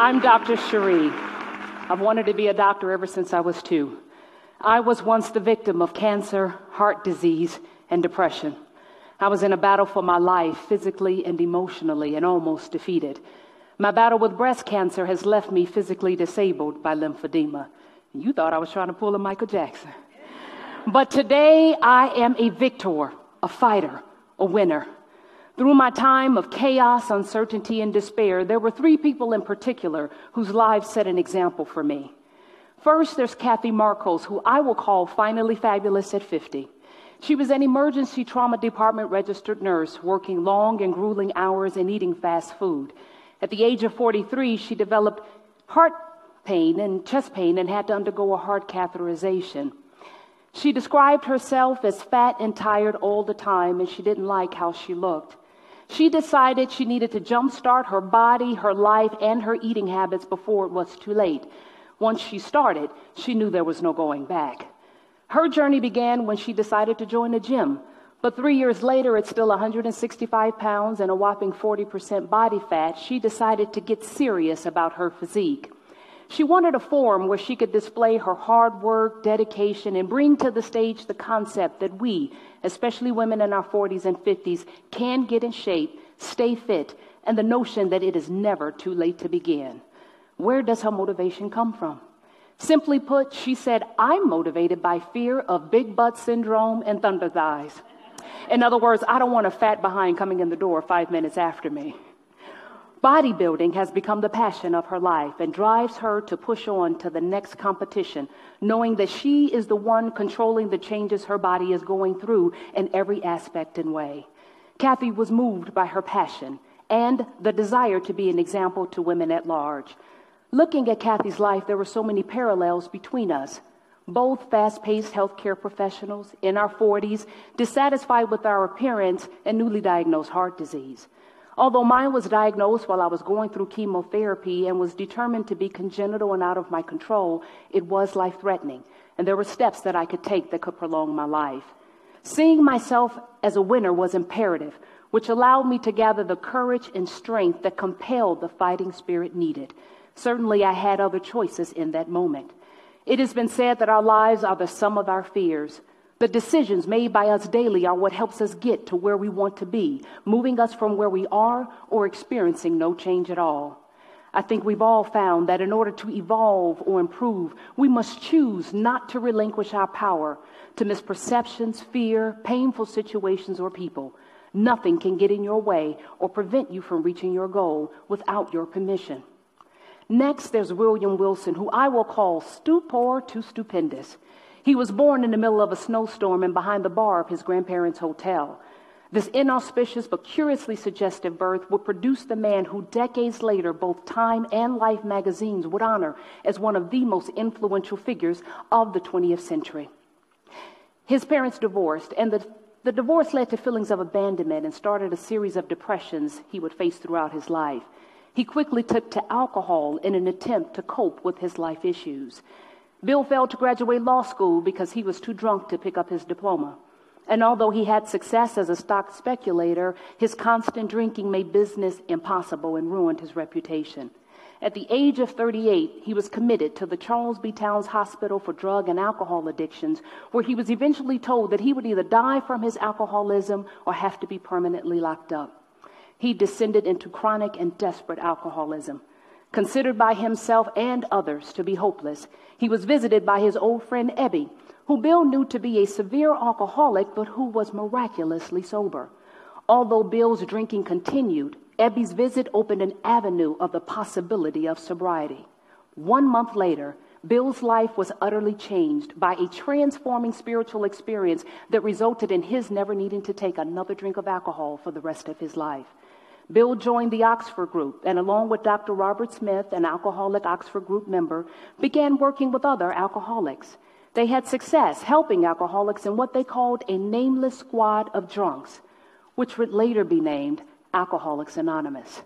I'm Dr. Sheri. I've wanted to be a doctor ever since I was two. I was once the victim of cancer, heart disease, and depression. I was in a battle for my life, physically and emotionally, and almost defeated. My battle with breast cancer has left me physically disabled by lymphedema. You thought I was trying to pull a Michael Jackson. But today I am a victor, a fighter, a winner. Through my time of chaos, uncertainty, and despair, there were three people in particular whose lives set an example for me. First, there's Kathy Marcos, who I will call finally fabulous at 50. She was an emergency trauma department registered nurse, working long and grueling hours and eating fast food. At the age of 43, she developed heart pain and chest pain and had to undergo a heart catheterization. She described herself as fat and tired all the time, and she didn't like how she looked. She decided she needed to jumpstart her body, her life, and her eating habits before it was too late. Once she started, she knew there was no going back. Her journey began when she decided to join a gym. But three years later, at still 165 pounds and a whopping 40% body fat, she decided to get serious about her physique. She wanted a forum where she could display her hard work, dedication, and bring to the stage the concept that we, especially women in our 40s and 50s, can get in shape, stay fit, and the notion that it is never too late to begin. Where does her motivation come from? Simply put, she said, I'm motivated by fear of big butt syndrome and thunder thighs. In other words, I don't want a fat behind coming in the door five minutes after me. Bodybuilding has become the passion of her life and drives her to push on to the next competition, knowing that she is the one controlling the changes her body is going through in every aspect and way. Kathy was moved by her passion and the desire to be an example to women at large. Looking at Kathy's life, there were so many parallels between us. Both fast paced healthcare professionals in our 40s, dissatisfied with our appearance and newly diagnosed heart disease. Although mine was diagnosed while I was going through chemotherapy and was determined to be congenital and out of my control, it was life threatening. And there were steps that I could take that could prolong my life. Seeing myself as a winner was imperative, which allowed me to gather the courage and strength that compelled the fighting spirit needed. Certainly, I had other choices in that moment. It has been said that our lives are the sum of our fears. The decisions made by us daily are what helps us get to where we want to be, moving us from where we are or experiencing no change at all. I think we've all found that in order to evolve or improve, we must choose not to relinquish our power to misperceptions, fear, painful situations, or people. Nothing can get in your way or prevent you from reaching your goal without your permission. Next, there's William Wilson, who I will call stupor to stupendous. He was born in the middle of a snowstorm and behind the bar of his grandparents' hotel. This inauspicious but curiously suggestive birth would produce the man who decades later both Time and Life magazines would honor as one of the most influential figures of the 20th century. His parents divorced, and the, the divorce led to feelings of abandonment and started a series of depressions he would face throughout his life. He quickly took to alcohol in an attempt to cope with his life issues. Bill failed to graduate law school because he was too drunk to pick up his diploma. And although he had success as a stock speculator, his constant drinking made business impossible and ruined his reputation. At the age of 38, he was committed to the Charles B. Towns Hospital for Drug and Alcohol Addictions, where he was eventually told that he would either die from his alcoholism or have to be permanently locked up. He descended into chronic and desperate alcoholism. Considered by himself and others to be hopeless, he was visited by his old friend Ebby, who Bill knew to be a severe alcoholic, but who was miraculously sober. Although Bill's drinking continued, Ebby's visit opened an avenue of the possibility of sobriety. One month later, Bill's life was utterly changed by a transforming spiritual experience that resulted in his never needing to take another drink of alcohol for the rest of his life. Bill joined the Oxford Group and, along with Dr. Robert Smith, an alcoholic Oxford Group member, began working with other alcoholics. They had success helping alcoholics in what they called a nameless squad of drunks, which would later be named Alcoholics Anonymous.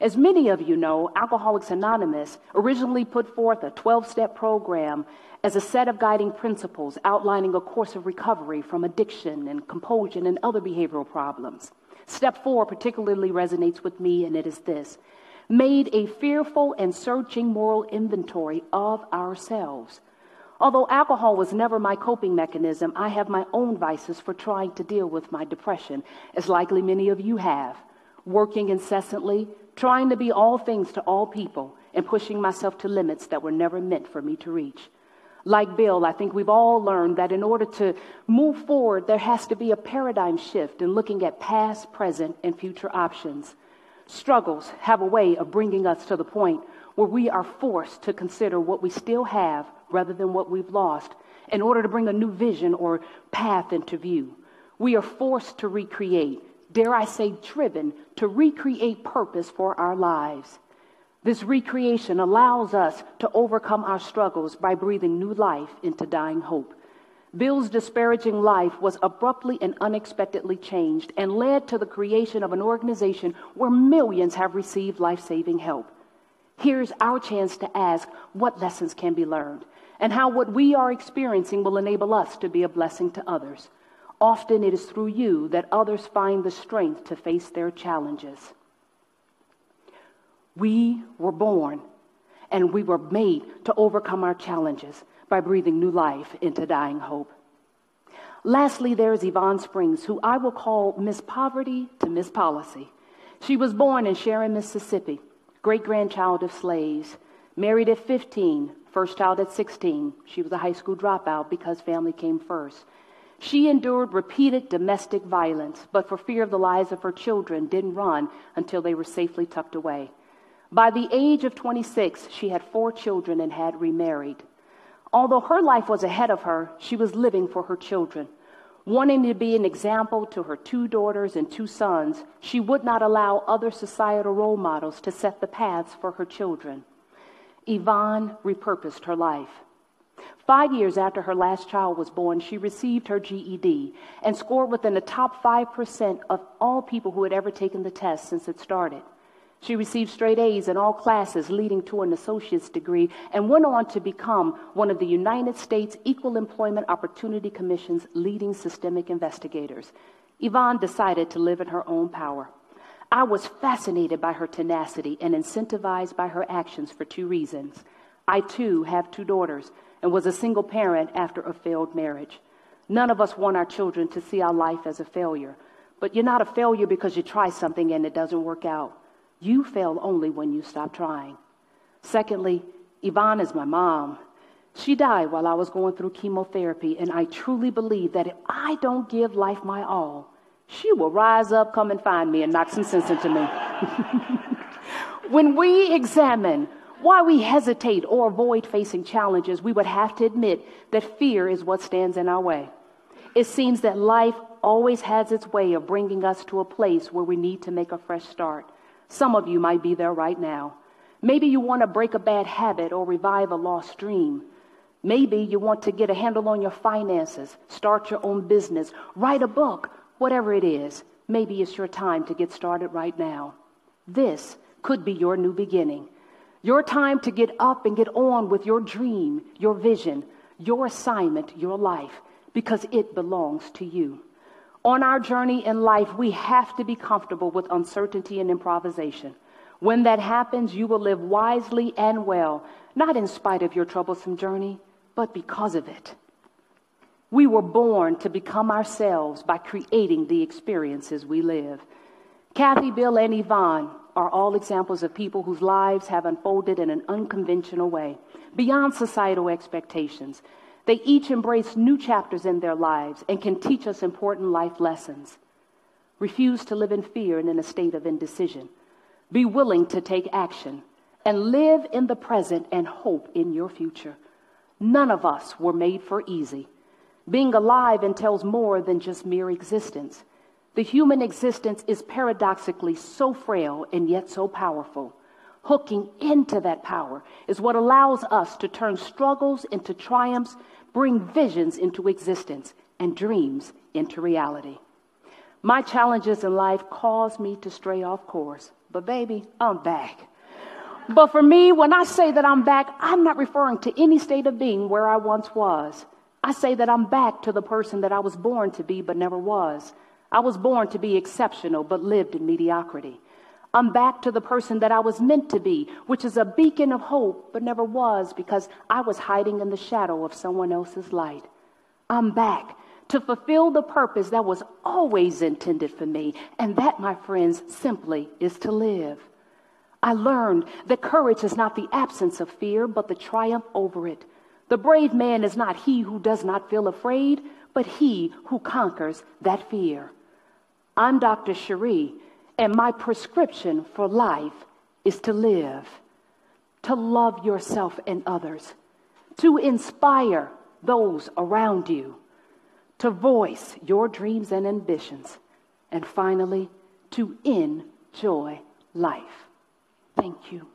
As many of you know, Alcoholics Anonymous originally put forth a 12 step program as a set of guiding principles outlining a course of recovery from addiction and compulsion and other behavioral problems. Step four particularly resonates with me, and it is this made a fearful and searching moral inventory of ourselves. Although alcohol was never my coping mechanism, I have my own vices for trying to deal with my depression, as likely many of you have. Working incessantly, trying to be all things to all people, and pushing myself to limits that were never meant for me to reach. Like Bill, I think we've all learned that in order to move forward, there has to be a paradigm shift in looking at past, present, and future options. Struggles have a way of bringing us to the point where we are forced to consider what we still have rather than what we've lost in order to bring a new vision or path into view. We are forced to recreate, dare I say, driven to recreate purpose for our lives. This recreation allows us to overcome our struggles by breathing new life into dying hope. Bill's disparaging life was abruptly and unexpectedly changed and led to the creation of an organization where millions have received life saving help. Here's our chance to ask what lessons can be learned and how what we are experiencing will enable us to be a blessing to others. Often it is through you that others find the strength to face their challenges. We were born and we were made to overcome our challenges by breathing new life into dying hope. Lastly, there is Yvonne Springs, who I will call Miss Poverty to Miss Policy. She was born in Sharon, Mississippi great grandchild of slaves, married at 15, first child at 16. She was a high school dropout because family came first. She endured repeated domestic violence, but for fear of the lives of her children, didn't run until they were safely tucked away. By the age of 26, she had four children and had remarried. Although her life was ahead of her, she was living for her children. Wanting to be an example to her two daughters and two sons, she would not allow other societal role models to set the paths for her children. Yvonne repurposed her life. Five years after her last child was born, she received her GED and scored within the top 5% of all people who had ever taken the test since it started. She received straight A's in all classes, leading to an associate's degree, and went on to become one of the United States Equal Employment Opportunity Commission's leading systemic investigators. Yvonne decided to live in her own power. I was fascinated by her tenacity and incentivized by her actions for two reasons. I too have two daughters and was a single parent after a failed marriage. None of us want our children to see our life as a failure, but you're not a failure because you try something and it doesn't work out. You fail only when you stop trying. Secondly, Yvonne is my mom. She died while I was going through chemotherapy, and I truly believe that if I don't give life my all, she will rise up, come and find me, and knock some sense into me. when we examine why we hesitate or avoid facing challenges, we would have to admit that fear is what stands in our way. It seems that life always has its way of bringing us to a place where we need to make a fresh start. Some of you might be there right now. Maybe you want to break a bad habit or revive a lost dream. Maybe you want to get a handle on your finances, start your own business, write a book, whatever it is. Maybe it's your time to get started right now. This could be your new beginning. Your time to get up and get on with your dream, your vision, your assignment, your life, because it belongs to you. On our journey in life, we have to be comfortable with uncertainty and improvisation. When that happens, you will live wisely and well, not in spite of your troublesome journey, but because of it. We were born to become ourselves by creating the experiences we live. Kathy, Bill, and Yvonne are all examples of people whose lives have unfolded in an unconventional way, beyond societal expectations. They each embrace new chapters in their lives and can teach us important life lessons. Refuse to live in fear and in a state of indecision. Be willing to take action and live in the present and hope in your future. None of us were made for easy. Being alive entails more than just mere existence. The human existence is paradoxically so frail and yet so powerful. Hooking into that power is what allows us to turn struggles into triumphs bring visions into existence and dreams into reality. My challenges in life cause me to stray off course, but baby, I'm back. But for me, when I say that I'm back, I'm not referring to any state of being where I once was. I say that I'm back to the person that I was born to be but never was. I was born to be exceptional but lived in mediocrity. I'm back to the person that I was meant to be, which is a beacon of hope, but never was because I was hiding in the shadow of someone else's light. I'm back to fulfill the purpose that was always intended for me. And that, my friends, simply is to live. I learned that courage is not the absence of fear, but the triumph over it. The brave man is not he who does not feel afraid, but he who conquers that fear. I'm Dr. Sheri, and my prescription for life is to live, to love yourself and others, to inspire those around you to voice your dreams and ambitions, and finally, to enjoy life. Thank you.